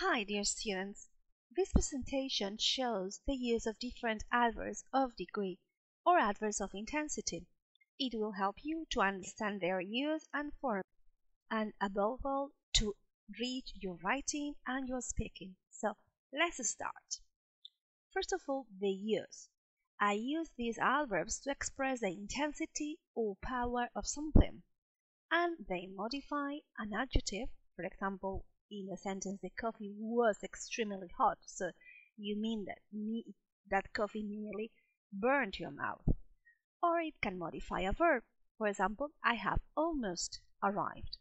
Hi dear students! This presentation shows the use of different adverbs of degree or adverbs of intensity. It will help you to understand their use and form and above all to read your writing and your speaking. So let's start. First of all, the use. I use these adverbs to express the intensity or power of something and they modify an adjective. For example, in the sentence, the coffee was extremely hot. So you mean that that coffee nearly burned your mouth. Or it can modify a verb. For example, I have almost arrived,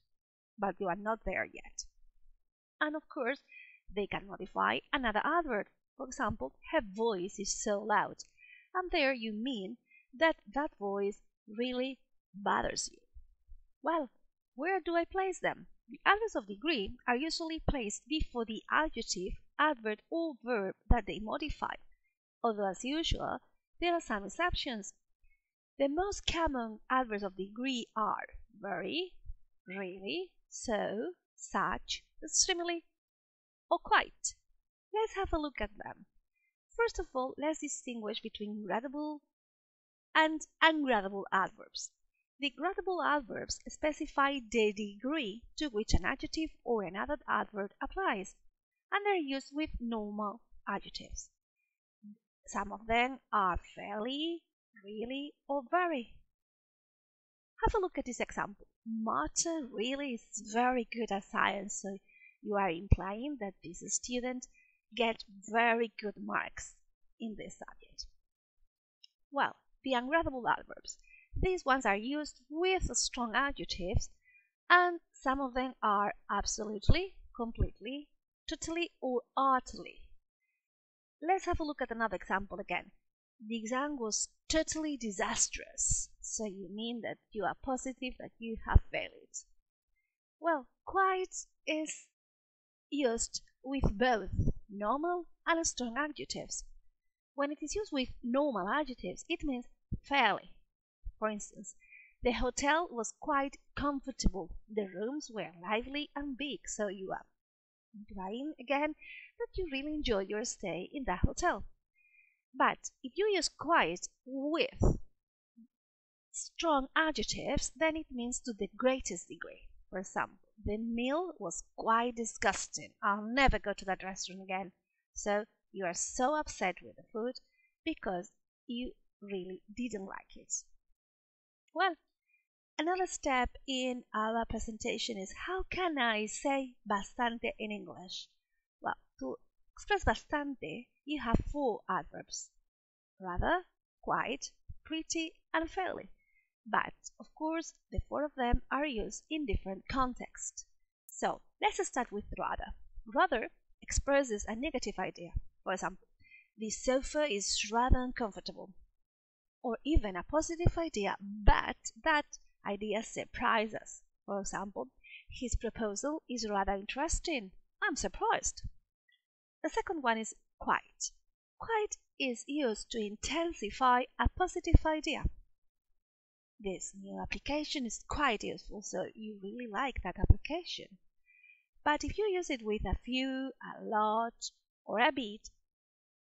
but you are not there yet. And of course, they can modify another adverb. For example, her voice is so loud. And there you mean that that voice really bothers you. Well, where do I place them? The adverbs of degree are usually placed before the adjective, adverb, or verb that they modify, although as usual, there are some exceptions. The most common adverbs of degree are very, really, so, such, extremely, or quite. Let's have a look at them. First of all, let's distinguish between gradable and ungradable adverbs. The gradable adverbs specify the degree to which an adjective or another adverb applies, and they are used with normal adjectives. Some of them are fairly, really, or very. Have a look at this example. Marta really is very good at science, so you are implying that this student get very good marks in this subject. Well, the ungradable adverbs. These ones are used with strong adjectives and some of them are absolutely, completely, totally or utterly. Let's have a look at another example again. The exam was totally disastrous. So you mean that you are positive that you have failed. Well, quite is used with both normal and strong adjectives. When it is used with normal adjectives, it means fairly. For instance, the hotel was quite comfortable. The rooms were lively and big, so you are implying again that you really enjoyed your stay in that hotel. But if you use quite with strong adjectives, then it means to the greatest degree. For example, the meal was quite disgusting. I'll never go to that restaurant again. So you are so upset with the food because you really didn't like it. Well, another step in our presentation is how can I say bastante in English? Well, to express bastante, you have four adverbs. Rather, quite, pretty, and fairly. But, of course, the four of them are used in different contexts. So, let's start with rather. Rather expresses a negative idea. For example, the sofa is rather uncomfortable or even a positive idea, but that idea surprises. For example, his proposal is rather interesting. I'm surprised. The second one is quite. Quite is used to intensify a positive idea. This new application is quite useful, so you really like that application. But if you use it with a few, a lot, or a bit,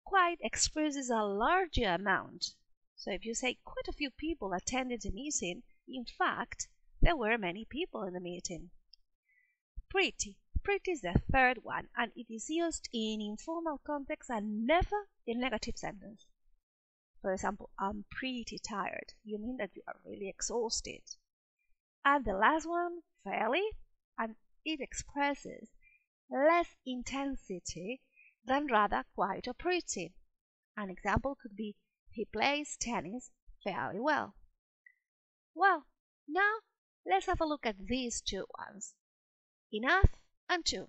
quite expresses a larger amount so if you say quite a few people attended the meeting, in fact, there were many people in the meeting. Pretty. Pretty is the third one, and it is used in informal context and never in negative sentence. For example, I'm pretty tired. You mean that you are really exhausted. And the last one, fairly, and it expresses less intensity than rather quite or pretty. An example could be he plays tennis very well. Well, now let's have a look at these two ones. Enough and too.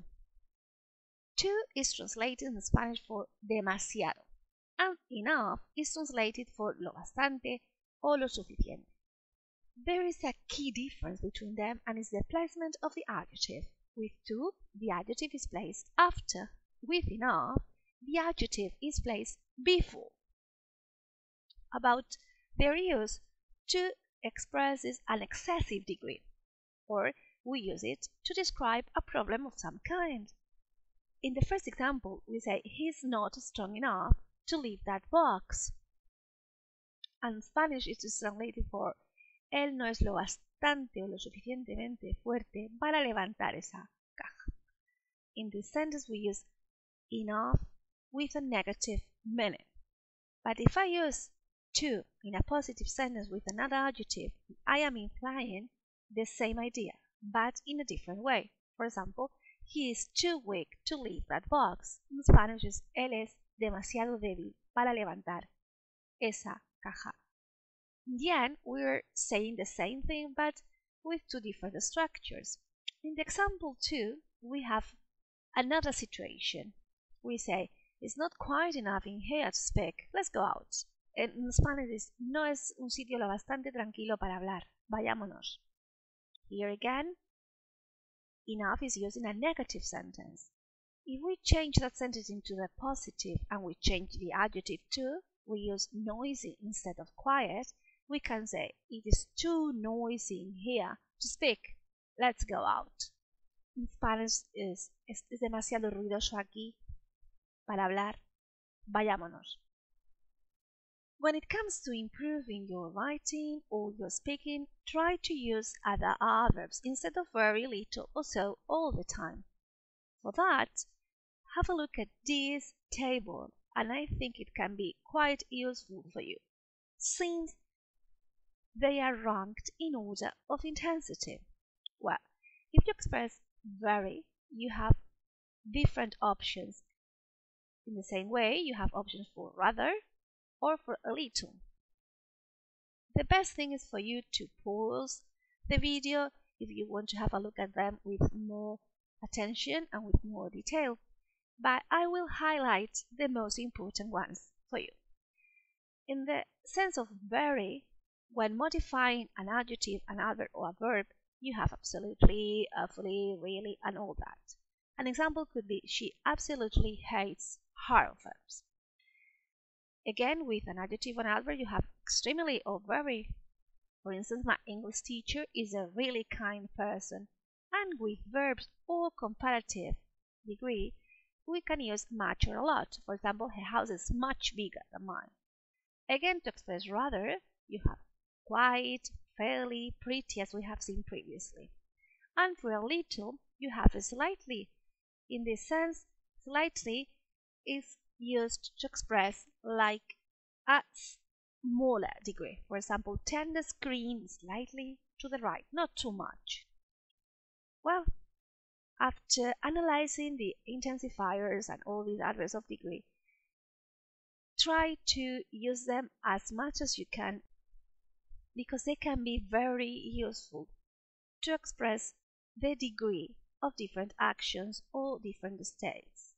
Too is translated in Spanish for demasiado, and enough is translated for lo bastante o lo suficiente. There is a key difference between them and is the placement of the adjective. With too, the adjective is placed after. With enough, the adjective is placed before about their use to expresses an excessive degree. or we use it to describe a problem of some kind. In the first example, we say he's not strong enough to leave that box. And Spanish is translated for él no es lo bastante o lo suficientemente fuerte para levantar esa caja. In this sentence, we use enough with a negative meaning. But if I use to in a positive sentence with another adjective, I am implying the same idea, but in a different way. For example, he is too weak to leave that box. In Spanish is él es demasiado débil para levantar esa caja. In the end, we're saying the same thing but with two different structures. In the example 2, we have another situation. We say, it's not quite enough in here to speak, let's go out. En Spanish is, no es un sitio lo bastante tranquilo para hablar, vayámonos. Here again, enough is used in a negative sentence. If we change that sentence into the positive and we change the adjective to, we use noisy instead of quiet, we can say it is too noisy in here to speak. Let's go out. In Spanish is, es, es demasiado ruidoso aquí para hablar. Vayámonos. When it comes to improving your writing or your speaking, try to use other adverbs instead of very little or so all the time. For that, have a look at this table and I think it can be quite useful for you, since they are ranked in order of intensity. Well, if you express very, you have different options. In the same way, you have options for rather, or for a little. The best thing is for you to pause the video if you want to have a look at them with more attention and with more detail, but I will highlight the most important ones for you. In the sense of very, when modifying an adjective, an adverb, or a verb, you have absolutely, awfully, really, and all that. An example could be she absolutely hates hard verbs. Again, with an adjective and adverb, you have extremely or very. For instance, my English teacher is a really kind person. And with verbs or comparative degree, we can use much or a lot. For example, her house is much bigger than mine. Again, to express rather, you have quite, fairly, pretty, as we have seen previously. And for a little, you have a slightly. In this sense, slightly is used to express like a smaller degree. For example, turn the screen slightly to the right, not too much. Well, after analyzing the intensifiers and all these adverbs of degree, try to use them as much as you can because they can be very useful to express the degree of different actions or different states.